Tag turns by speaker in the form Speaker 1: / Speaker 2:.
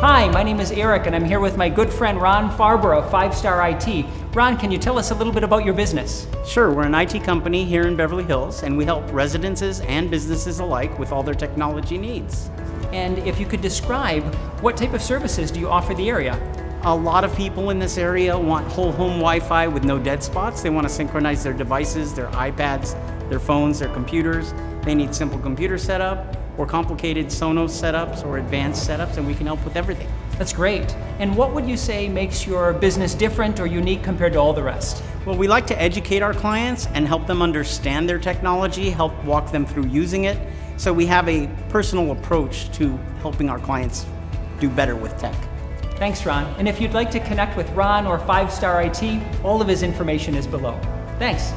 Speaker 1: Hi, my name is Eric, and I'm here with my good friend Ron Farber of Five Star IT. Ron, can you tell us a little bit about your business?
Speaker 2: Sure, we're an IT company here in Beverly Hills, and we help residences and businesses alike with all their technology needs.
Speaker 1: And if you could describe what type of services do you offer the area?
Speaker 2: A lot of people in this area want whole home Wi Fi with no dead spots. They want to synchronize their devices, their iPads, their phones, their computers. They need simple computer setup or complicated Sonos setups or advanced setups, and we can help with everything.
Speaker 1: That's great. And what would you say makes your business different or unique compared to all the rest?
Speaker 2: Well, we like to educate our clients and help them understand their technology, help walk them through using it. So we have a personal approach to helping our clients do better with tech.
Speaker 1: Thanks, Ron. And if you'd like to connect with Ron or Five Star IT, all of his information is below. Thanks.